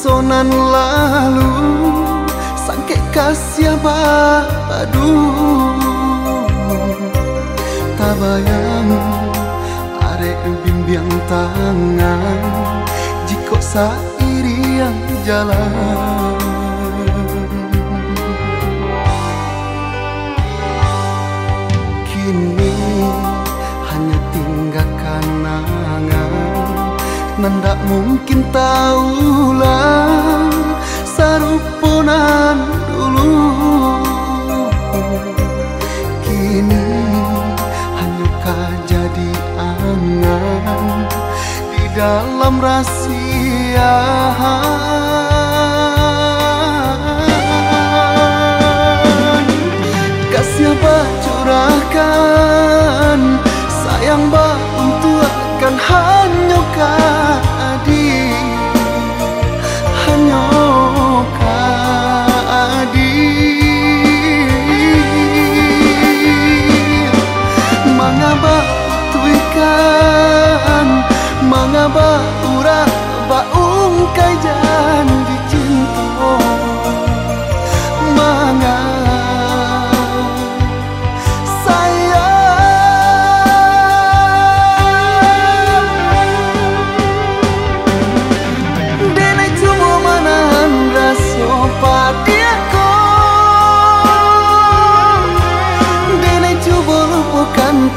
sonan lalu sangke kasih padu tabayang arek bimbing tangan jiko sairi yang jalan. mungkin tahulah.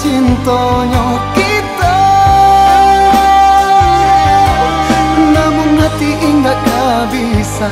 cintanya kita. Namun hati ingat gak bisa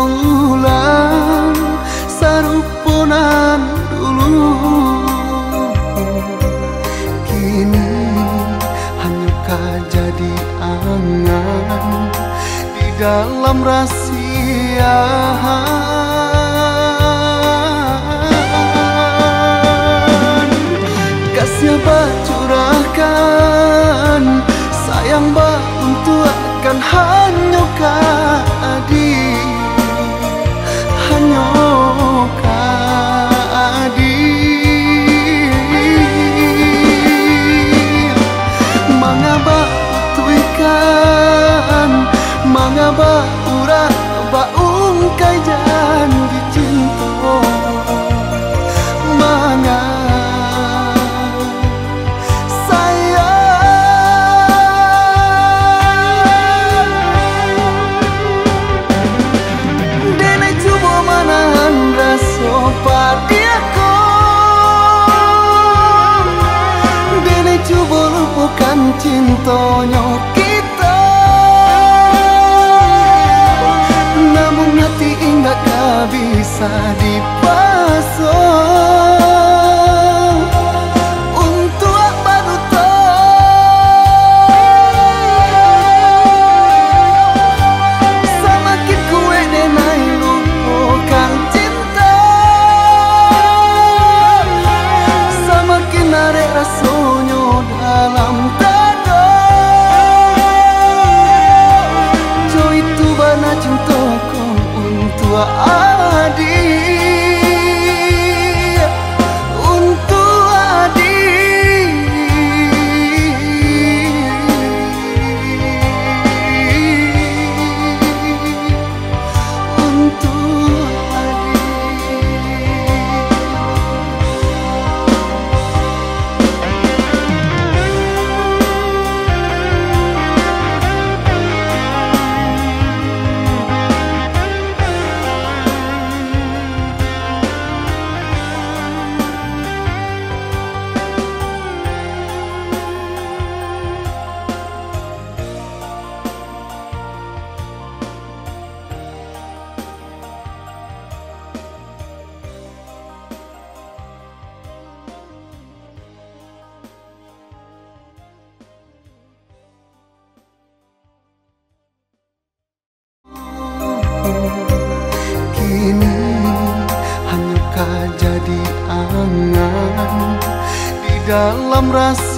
ulang saruponan dulu. Kini hanya jadi angan di dalam rahasia. Kasih curahkan sayang bah untuk akan hanya coba lupakan cintanya kita. Namun hati indah gak bisa dipakai dalam rahasia